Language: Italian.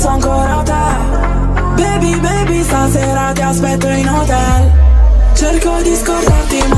penso ancora a te. Baby, baby, stasera ti aspetto in hotel. Cerco di scordarti